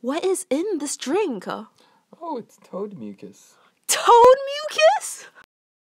What is in this drink? Oh, it's toad mucus. Toad?